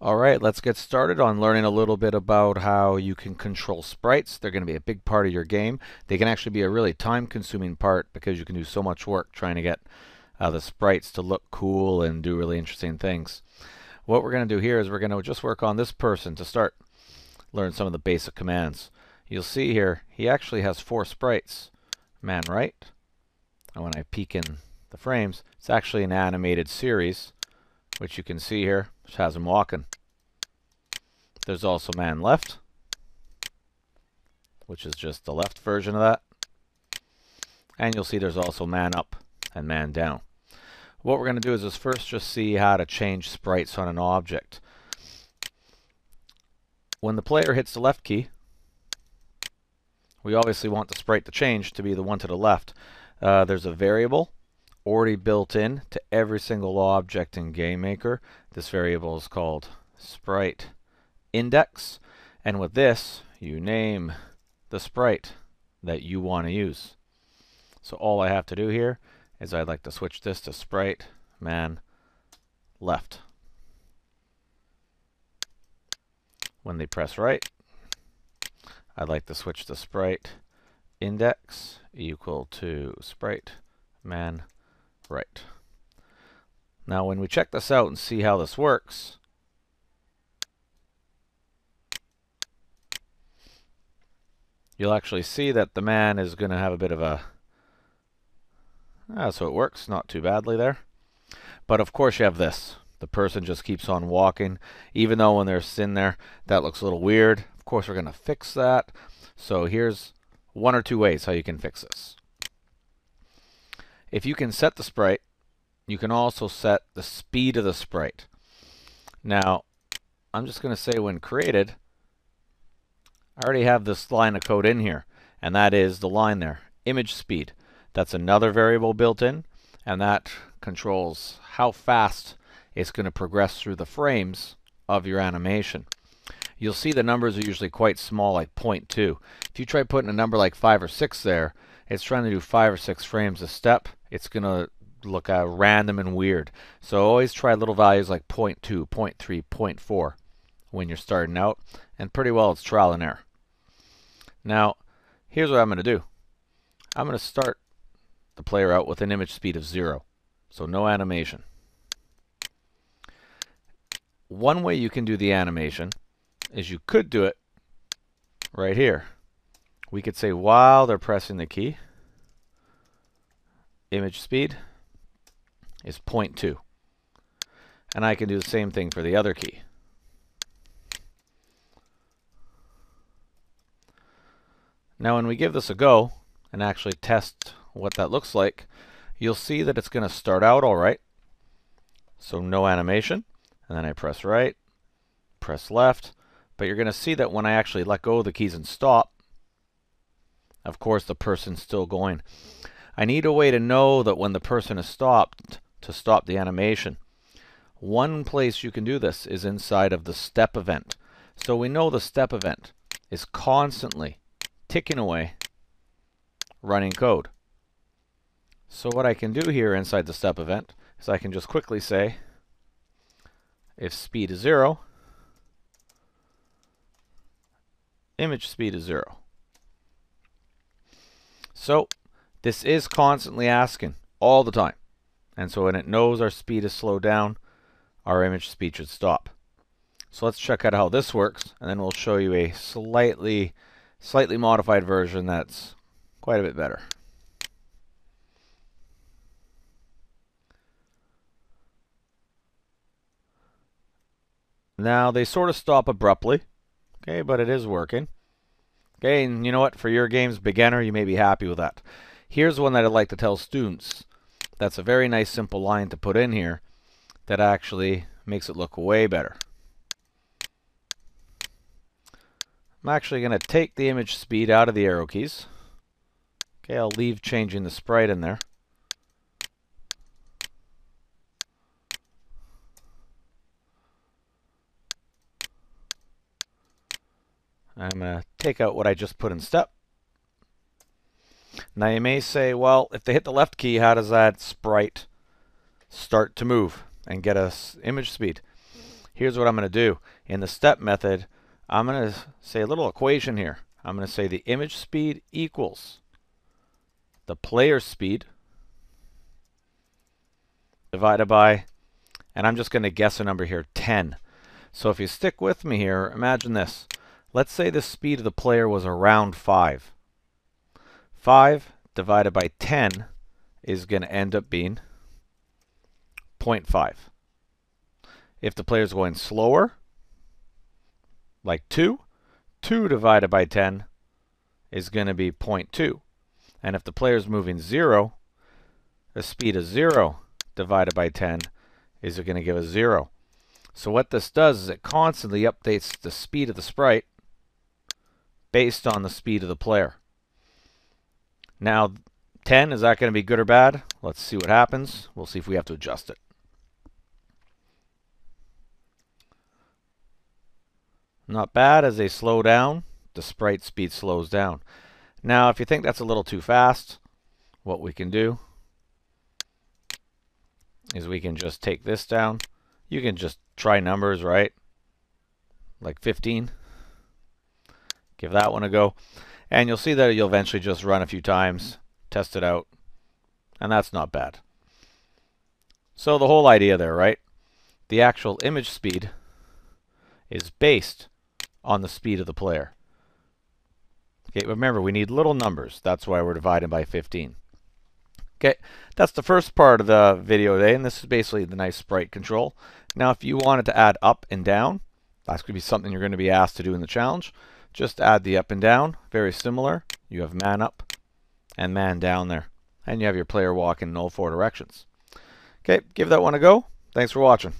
Alright, let's get started on learning a little bit about how you can control sprites. They're going to be a big part of your game. They can actually be a really time consuming part because you can do so much work trying to get uh, the sprites to look cool and do really interesting things. What we're going to do here is we're going to just work on this person to start. Learn some of the basic commands. You'll see here he actually has four sprites. Man right. And when I peek in the frames, it's actually an animated series which you can see here, which has him walking. There's also man left, which is just the left version of that. And you'll see there's also man up and man down. What we're going to do is, is first just see how to change sprites on an object. When the player hits the left key, we obviously want the sprite to change to be the one to the left. Uh, there's a variable already built in to every single object in GameMaker. This variable is called sprite index. And with this, you name the sprite that you want to use. So all I have to do here is I'd like to switch this to sprite man left. When they press right, I'd like to switch the sprite index equal to sprite man Right. Now when we check this out and see how this works, you'll actually see that the man is going to have a bit of a... Ah, so it works, not too badly there. But of course you have this. The person just keeps on walking, even though when they're in there, that looks a little weird. Of course we're going to fix that. So here's one or two ways how you can fix this. If you can set the sprite, you can also set the speed of the sprite. Now, I'm just going to say when created, I already have this line of code in here, and that is the line there, image speed. That's another variable built in, and that controls how fast it's going to progress through the frames of your animation. You'll see the numbers are usually quite small, like 0.2. If you try putting a number like 5 or 6 there, it's trying to do 5 or 6 frames a step it's going to look uh, random and weird. So always try little values like 0.2, 0.3, 0.4 when you're starting out. And pretty well it's trial and error. Now, here's what I'm going to do. I'm going to start the player out with an image speed of 0. So no animation. One way you can do the animation is you could do it right here. We could say while they're pressing the key, image speed is 0.2. And I can do the same thing for the other key. Now when we give this a go and actually test what that looks like, you'll see that it's going to start out all right. So no animation. And then I press right, press left. But you're going to see that when I actually let go of the keys and stop, of course the person's still going. I need a way to know that when the person is stopped to stop the animation. One place you can do this is inside of the step event. So we know the step event is constantly ticking away running code. So what I can do here inside the step event is I can just quickly say if speed is 0, image speed is 0. So this is constantly asking all the time. And so when it knows our speed is slowed down, our image speed should stop. So let's check out how this works, and then we'll show you a slightly, slightly modified version that's quite a bit better. Now they sort of stop abruptly, okay, but it is working. Okay, and you know what? For your game's beginner, you may be happy with that. Here's one that I'd like to tell students. That's a very nice simple line to put in here that actually makes it look way better. I'm actually going to take the image speed out of the arrow keys. Okay, I'll leave changing the sprite in there. I'm going to take out what I just put in step. Now you may say, well, if they hit the left key, how does that sprite start to move and get us image speed? here's what I'm going to do. In the step method, I'm going to say a little equation here. I'm going to say the image speed equals the player speed divided by, and I'm just going to guess a number here, 10. So if you stick with me here, imagine this. Let's say the speed of the player was around 5. 5 divided by 10 is going to end up being 0.5. If the player is going slower, like 2, 2 divided by 10 is going to be 0.2. And if the player is moving 0, the speed of 0 divided by 10 is going to give us 0. So what this does is it constantly updates the speed of the sprite based on the speed of the player. Now, 10, is that going to be good or bad? Let's see what happens. We'll see if we have to adjust it. Not bad as they slow down. The sprite speed slows down. Now, if you think that's a little too fast, what we can do is we can just take this down. You can just try numbers, right? Like 15. Give that one a go. And you'll see that you'll eventually just run a few times, test it out, and that's not bad. So the whole idea there, right? The actual image speed is based on the speed of the player. Okay, remember, we need little numbers. That's why we're dividing by 15. Okay, that's the first part of the video today, and this is basically the nice sprite control. Now, if you wanted to add up and down, that's going to be something you're going to be asked to do in the challenge. Just add the up and down, very similar. You have man up and man down there. And you have your player walking in all four directions. Okay, give that one a go. Thanks for watching.